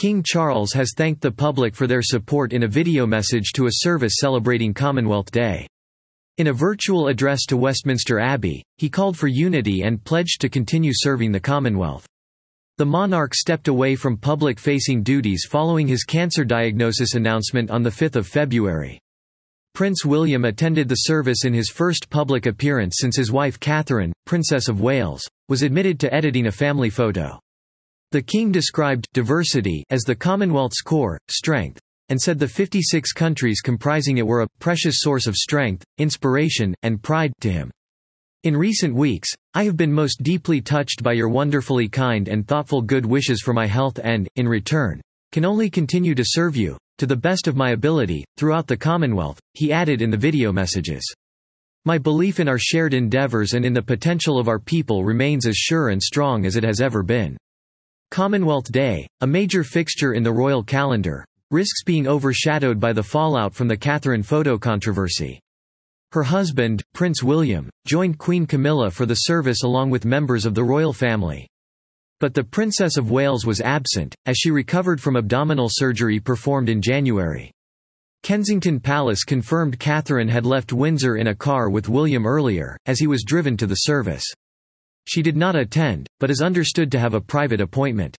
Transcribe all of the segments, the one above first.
King Charles has thanked the public for their support in a video message to a service celebrating Commonwealth Day. In a virtual address to Westminster Abbey, he called for unity and pledged to continue serving the Commonwealth. The monarch stepped away from public-facing duties following his cancer diagnosis announcement on 5 February. Prince William attended the service in his first public appearance since his wife Catherine, Princess of Wales, was admitted to editing a family photo. The king described diversity as the Commonwealth's core, strength, and said the 56 countries comprising it were a precious source of strength, inspiration, and pride to him. In recent weeks, I have been most deeply touched by your wonderfully kind and thoughtful good wishes for my health and, in return, can only continue to serve you, to the best of my ability, throughout the Commonwealth, he added in the video messages. My belief in our shared endeavours and in the potential of our people remains as sure and strong as it has ever been. Commonwealth Day, a major fixture in the royal calendar, risks being overshadowed by the fallout from the Catherine photo controversy. Her husband, Prince William, joined Queen Camilla for the service along with members of the royal family. But the Princess of Wales was absent, as she recovered from abdominal surgery performed in January. Kensington Palace confirmed Catherine had left Windsor in a car with William earlier, as he was driven to the service. She did not attend, but is understood to have a private appointment.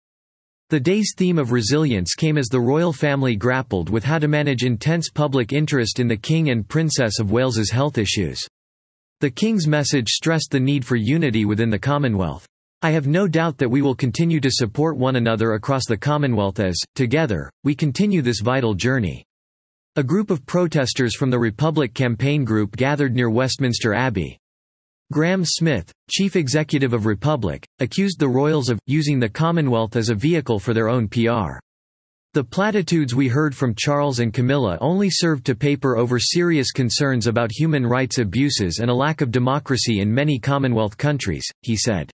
The day's theme of resilience came as the royal family grappled with how to manage intense public interest in the King and Princess of Wales's health issues. The King's message stressed the need for unity within the Commonwealth. I have no doubt that we will continue to support one another across the Commonwealth as, together, we continue this vital journey. A group of protesters from the Republic campaign group gathered near Westminster Abbey. Graham Smith, chief executive of Republic, accused the royals of using the Commonwealth as a vehicle for their own PR. The platitudes we heard from Charles and Camilla only served to paper over serious concerns about human rights abuses and a lack of democracy in many Commonwealth countries, he said.